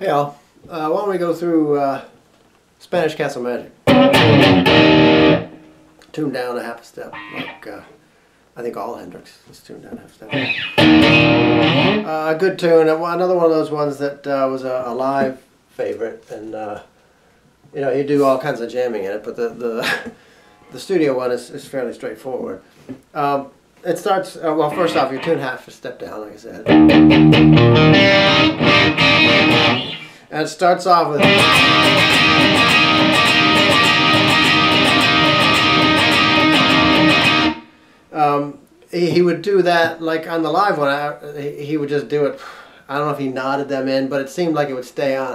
Hey all, uh, why don't we go through uh, Spanish Castle Magic? Tune down a half a step, like uh, I think all Hendrix is tuned down a half step. Uh, a good tune, another one of those ones that uh, was a, a, live favorite, and uh, you know you do all kinds of jamming in it, but the the, the studio one is, is fairly straightforward. Um, it starts, well first off you tune half a step down like I said. And it starts off with... Um, he, he, would do that, like on the live one, I, he, would just do it, I don't know if he nodded them in, but it seemed like it would stay on.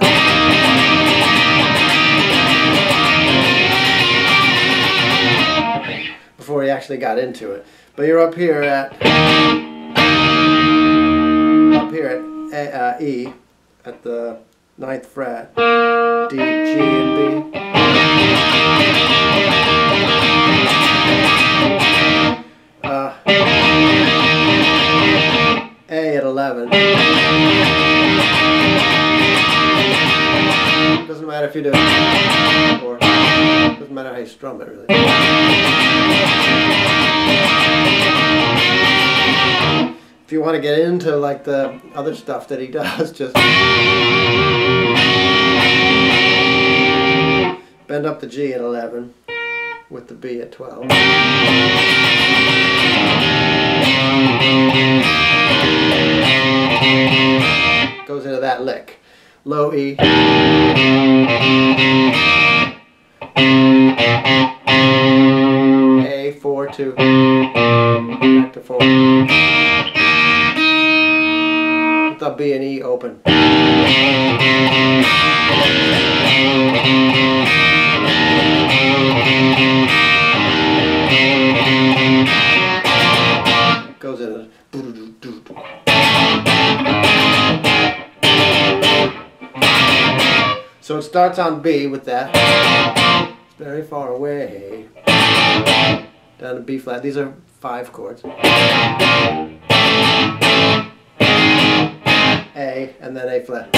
Before he actually got into it. But you're up here at, up here at A, uh, E, at the ninth fret, D, G, and B. Uh, A at 11. Doesn't matter if you do it, or doesn't matter how you strum it really. If you want to get into like the other stuff that he does, just Bend up the G at 11 with the B at 12. Goes into that lick. Low E. A, 4, 2. Back to 4. With the B and E open. So it starts on B with that. It's very far away. Down to B flat. These are five chords. A and then A flat.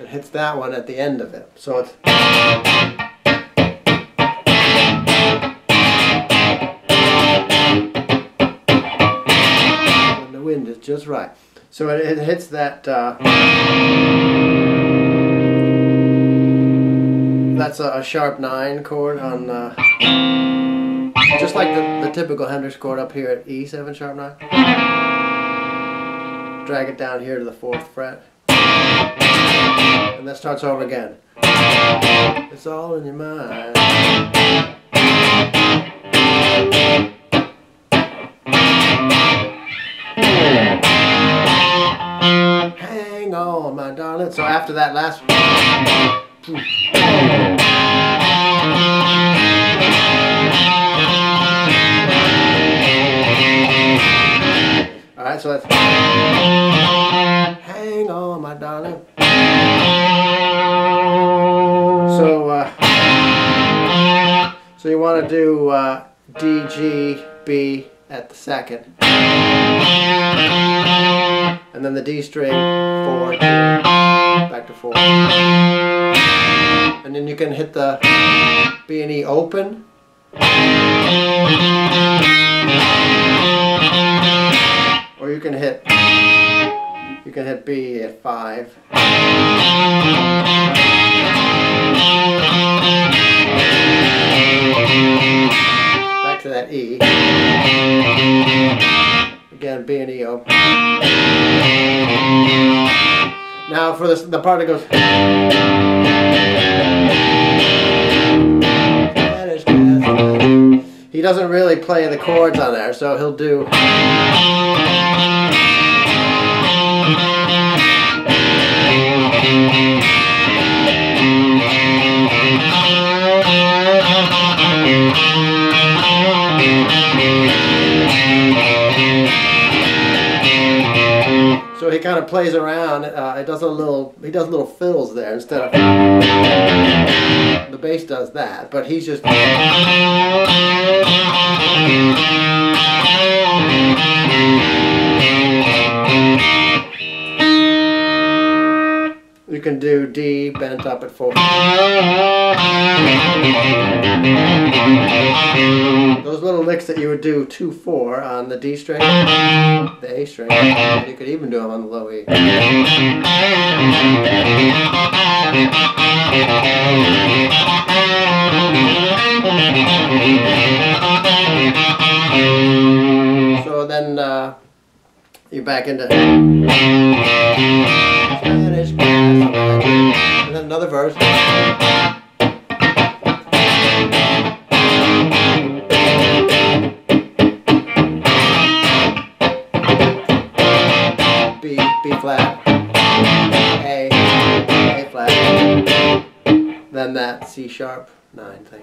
It hits that one at the end of it. So it's And the wind is just right. So it, it hits that. Uh, that's a, a, sharp nine chord on. Uh, just like the, the typical Hendrix chord up here at E7 sharp nine. Drag it down here to the fourth fret. And that starts over again. It's all in your mind. Hang on, my darling. So after that last. Alright, so that's. Hang on, my darling. So, uh, so you want to do uh, D, G, B at the second and then the D string, four, back to four. And then you can hit the B and E open. Or you can hit you can hit B at five. Back to that E. Again, B and E open. Now for this, the part that goes. He doesn't really play the chords on there, so he'll do. Kind of plays around. Uh, it does a little. He does little fills there instead of the bass does that, but he's just. Can do D bent up at four. Those little licks that you would do two four on the D string, the A string, you could even do them on the low E. So then uh, you back into another verse. B, B flat, A, A flat, then that C sharp nine thing.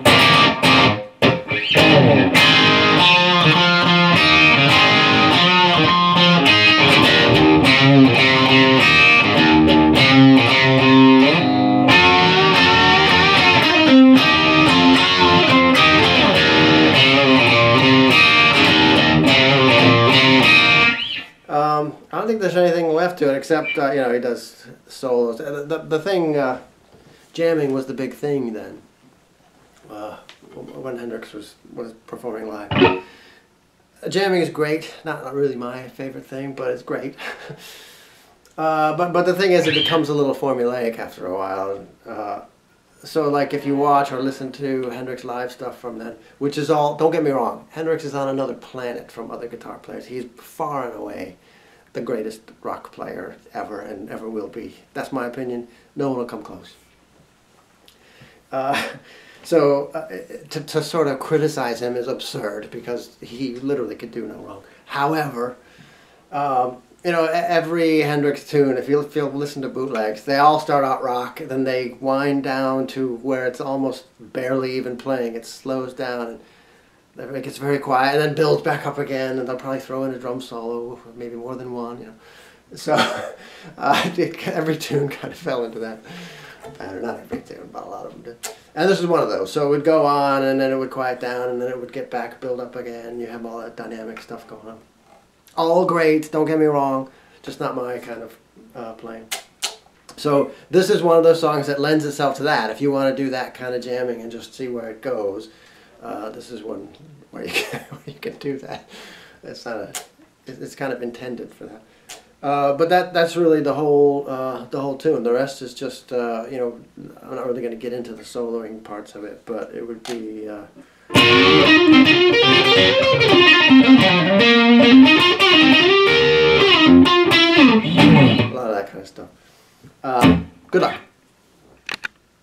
To it except uh, you know he does solos. The, the, the thing uh, jamming was the big thing then. Uh, when Hendrix was was performing live. Jamming is great. Not, not really my favorite thing, but it's great. uh, but but the thing is, it becomes a little formulaic after a while. Uh, so like if you watch or listen to Hendrix live stuff from then, which is all don't get me wrong, Hendrix is on another planet from other guitar players. He's far and away the greatest rock player ever and ever will be. That's my opinion. No one will come close. Uh, so uh, to, to sort of criticize him is absurd because he literally could do no wrong. However, um, you know, every Hendrix tune, if you, if you listen to bootlegs, they all start out rock, then they wind down to where it's almost barely even playing. It slows down and it gets very quiet, and then builds back up again, and they'll probably throw in a drum solo, maybe more than one. You know, so uh, it, every tune kind of fell into that pattern. Not every tune, but a lot of them did. And this is one of those. So it would go on, and then it would quiet down, and then it would get back, build up again. You have all that dynamic stuff going on all great. Don't get me wrong, just not my kind of uh, playing. So this is one of those songs that lends itself to that. If you want to do that kind of jamming and just see where it goes, uh, this is one where you can, where you can do that. It's not a, it's kind of intended for that. Uh, but that that's really the whole uh, the whole tune. The rest is just uh, you know I'm not really going to get into the soloing parts of it, but it would be. Uh, a lot of that kind of stuff. Uh, good luck.